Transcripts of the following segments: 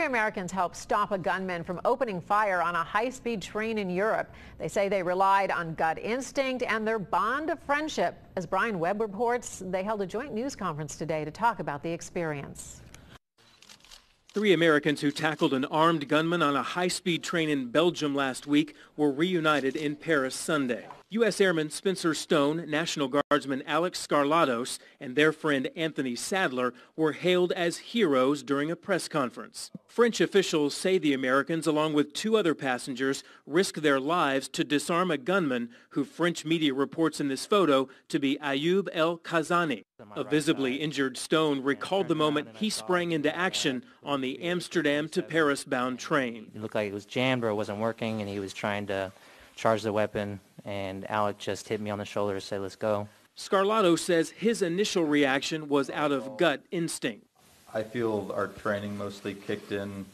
Three Americans helped stop a gunman from opening fire on a high-speed train in Europe. They say they relied on gut instinct and their bond of friendship. As Brian Webb reports, they held a joint news conference today to talk about the experience. Three Americans who tackled an armed gunman on a high-speed train in Belgium last week were reunited in Paris Sunday. U.S. Airman Spencer Stone, National Guardsman Alek Skarlatos, and their friend Anthony Sadler were hailed as heroes during a press conference. French officials say the Americans, along with two other passengers, risked their lives to disarm a gunman who French media reports in this photo to be Ayoub El Khazzani. A visibly injured Stone recalled the moment he sprang into action on the Amsterdam to Paris bound train. It looked like it was jammed or it wasn't working and he was trying to charge the weapon, and Alek just hit me on the shoulder to say, let's go. Skarlatos says his initial reaction was out of gut instinct. I feel our training mostly kicked in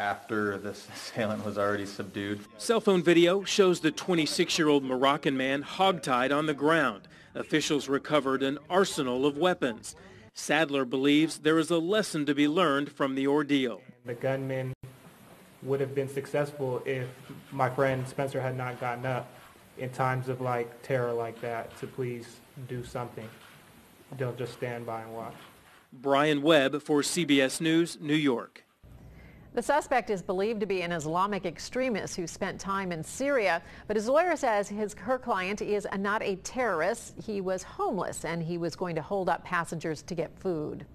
after this assailant was already subdued. Cell phone video shows the 26-year-old Moroccan man hogtied on the ground. Officials recovered an arsenal of weapons. Sadler believes there is a lesson to be learned from the ordeal. The gunman would have been successful if my friend Spencer had not gotten up in times of like terror like that to please do something. Don't just stand by and watch. Brian Webb for CBS News, New York. The suspect is believed to be an Islamic extremist who spent time in Syria, but his lawyer says his, her client is not a terrorist. He was homeless and he was going to hold up passengers to get food.